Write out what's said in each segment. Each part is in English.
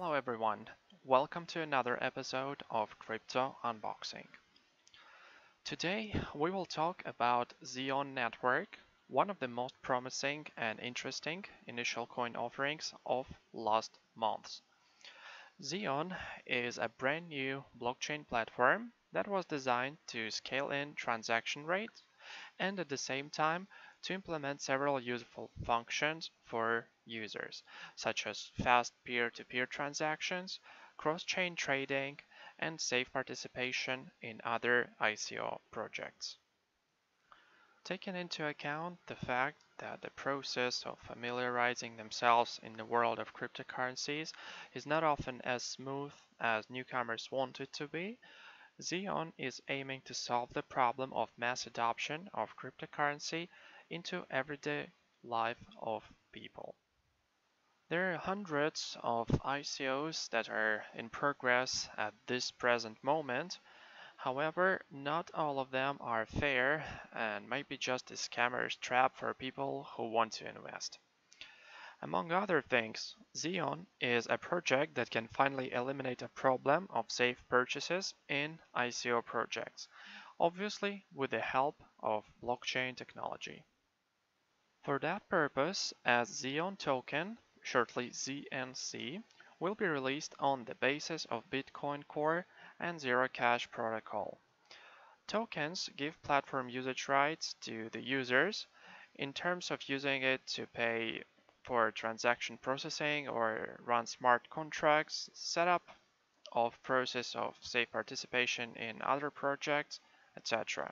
Hello everyone, welcome to another episode of Crypto Unboxing. Today we will talk about Zeon Network, one of the most promising and interesting initial coin offerings of last months. Zeon is a brand new blockchain platform that was designed to scale in transaction rates and at the same time to implement several useful functions for users, such as fast peer-to-peer -peer transactions, cross-chain trading, and safe participation in other ICO projects. Taking into account the fact that the process of familiarizing themselves in the world of cryptocurrencies is not often as smooth as newcomers want it to be, Zeon is aiming to solve the problem of mass adoption of cryptocurrency into everyday life of people. There are hundreds of ICOs that are in progress at this present moment. However, not all of them are fair and might be just a scammer's trap for people who want to invest. Among other things, Zeon is a project that can finally eliminate a problem of safe purchases in ICO projects, obviously with the help of blockchain technology. For that purpose, a Zeon token, shortly ZNC, will be released on the basis of Bitcoin Core and Zero Cash protocol. Tokens give platform usage rights to the users in terms of using it to pay for transaction processing or run smart contracts, setup of process of safe participation in other projects, etc.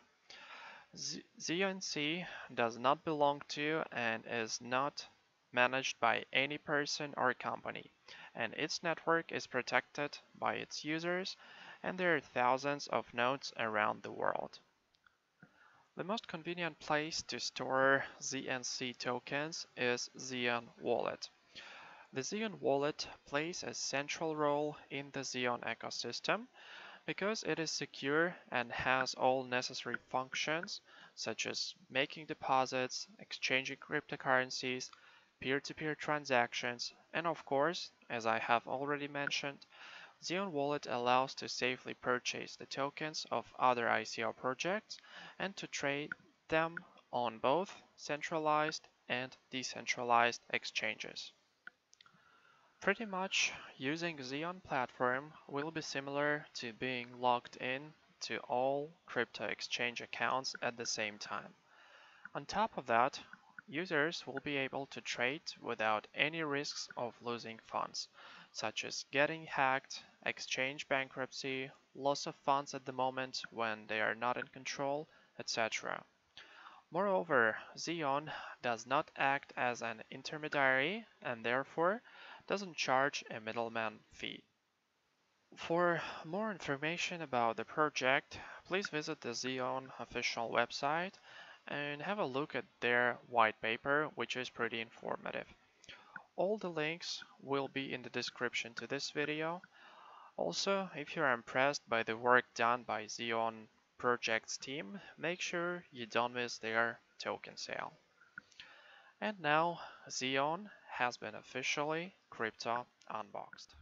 ZNC does not belong to and is not managed by any person or company, and its network is protected by its users, and there are thousands of nodes around the world. The most convenient place to store ZNC tokens is Zeon Wallet. The Zeon Wallet plays a central role in the Zeon ecosystem because it is secure and has all necessary functions such as making deposits, exchanging cryptocurrencies, peer-to-peer -peer transactions, and of course, as I have already mentioned, Zeon Wallet allows to safely purchase the tokens of other ICO projects and to trade them on both centralized and decentralized exchanges. Pretty much using Zeon platform will be similar to being logged in to all crypto exchange accounts at the same time. On top of that, users will be able to trade without any risks of losing funds, such as getting hacked, exchange bankruptcy, loss of funds at the moment when they are not in control, etc. Moreover, Zeon does not act as an intermediary and therefore doesn't charge a middleman fee. For more information about the project, please visit the Zeon official website and have a look at their white paper, which is pretty informative. All the links will be in the description to this video. Also, if you're impressed by the work done by Zeon Projects team, make sure you don't miss their token sale. And now, Zeon has been officially crypto unboxed.